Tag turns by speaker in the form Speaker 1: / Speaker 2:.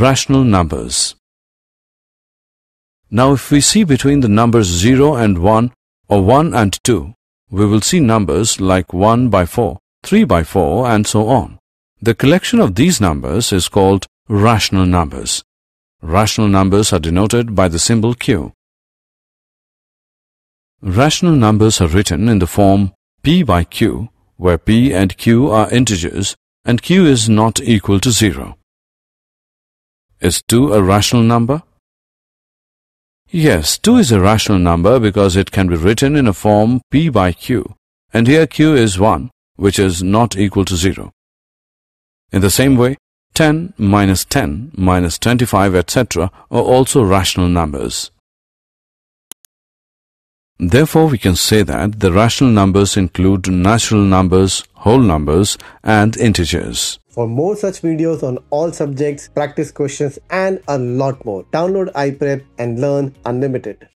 Speaker 1: rational numbers. Now if we see between the numbers 0 and 1 or 1 and 2, we will see numbers like 1 by 4, 3 by 4 and so on. The collection of these numbers is called rational numbers. Rational numbers are denoted by the symbol q. Rational numbers are written in the form p by q, where p and q are integers and q is not equal to 0. Is 2 a rational number? Yes, 2 is a rational number because it can be written in a form p by q, and here q is 1, which is not equal to 0. In the same way, 10 minus 10 minus 25 etc. are also rational numbers. Therefore, we can say that the rational numbers include natural numbers, whole numbers and integers.
Speaker 2: For more such videos on all subjects, practice questions and a lot more, download iPrep and learn unlimited.